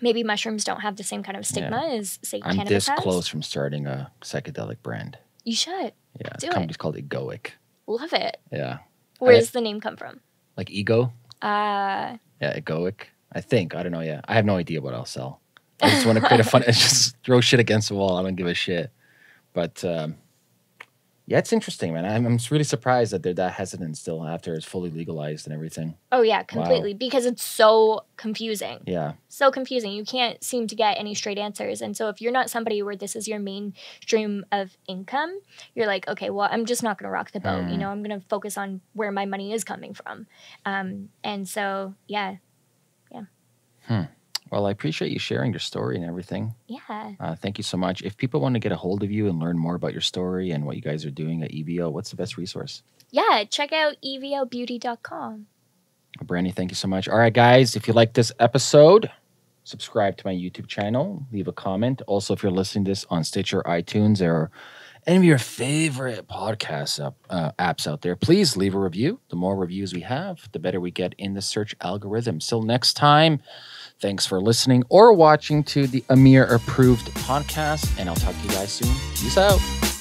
maybe mushrooms don't have the same kind of stigma as, say, I'm cannabis this has. close from starting a psychedelic brand. You should. Yeah. Do the company's called Egoic. Love it. Yeah. Where does the name come from? Like ego? Uh, Yeah, egoic. I think. I don't know. Yeah. I have no idea what I'll sell. I just want to create a fun, just throw shit against the wall. I don't give a shit. But um, yeah, it's interesting, man. I'm, I'm really surprised that they're that hesitant still after it's fully legalized and everything. oh, yeah, completely. Because it's so confusing. Yeah. so confusing. You can't seem to get any straight answers. And so if you're not somebody where this is your main stream of income, you're like, okay, well, I'm just not going to rock the boat. You Mm. know, I'm going to focus on where my money is coming from. Um, and so, yeah, yeah, Well, I appreciate you sharing your story and everything. yeah. Uh, thank you so much. If people want to get a hold of you and learn more about your story and what you guys are doing at Evio, what's the best resource? Yeah, check out E eviobeauty.com. Brandi, thank you so much. All right, guys, if you like this episode, subscribe to my YouTube channel, leave a comment. Also, if you're listening to this on Stitcher, iTunes, or any of your favorite podcast app, uh, apps out there, please leave a review. The more reviews we have, the better we get in the search algorithm. Till next time, thanks for listening or watching to the Ameer approved podcast, and I'll talk to you guys soon. Peace out.